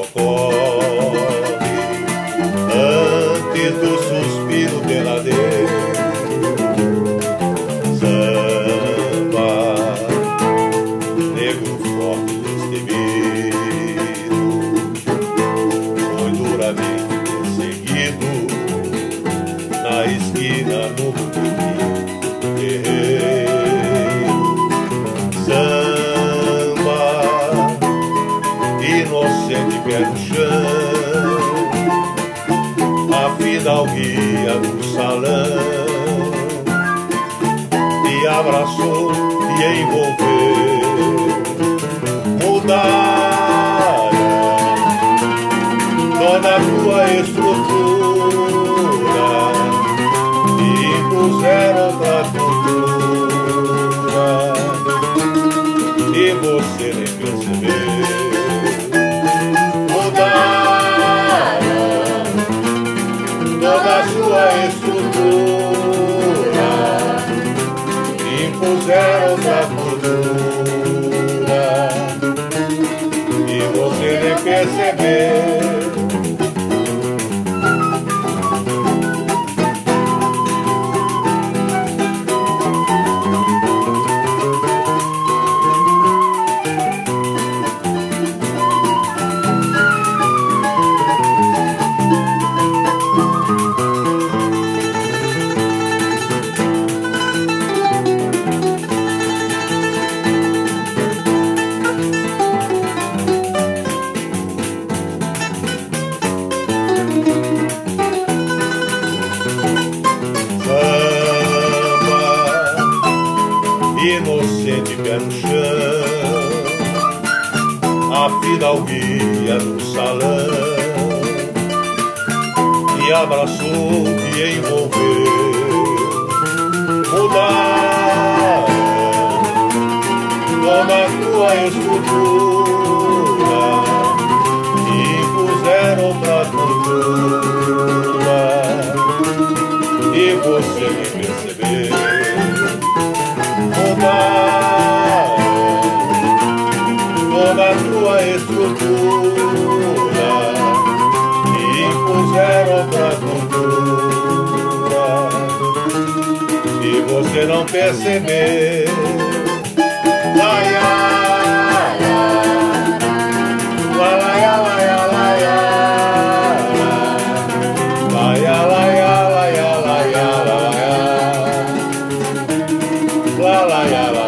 socorre antes do a fidalguia do salão, e abraçou e envolveu, outra cultura e você nem percebeu. Pé no chão, a fidalguia no salão, me abraçou e envolveu, mudaram toda a tua estrutura toda a tua estrutura e impuseram outra cultura e você não percebeu. Ai, ai, la la la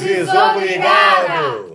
vezes obrigado!